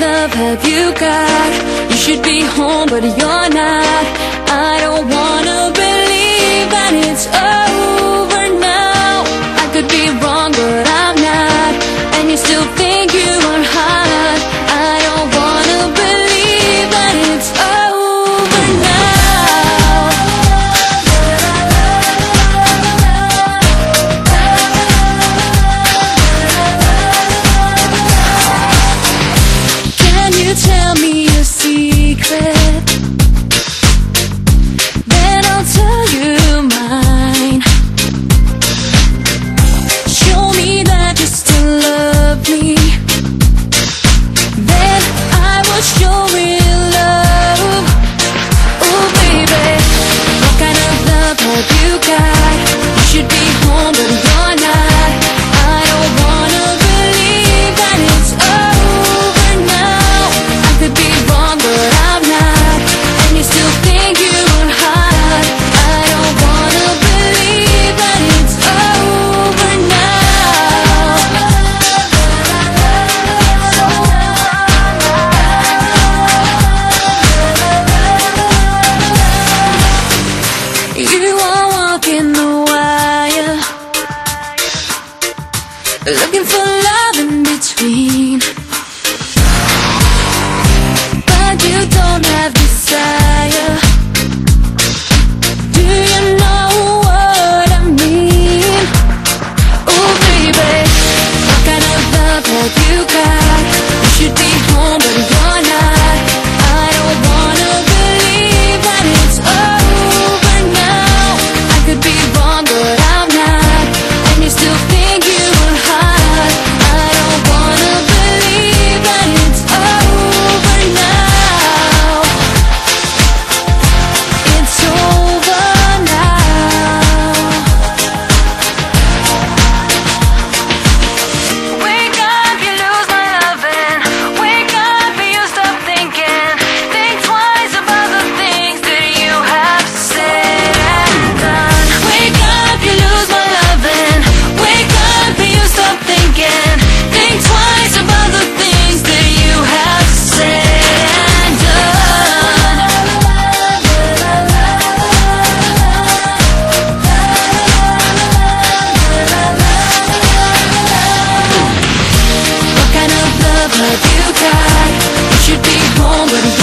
love have you got? You should be home, but you're not. I don't want Looking for love in between. like you got. You should be home with.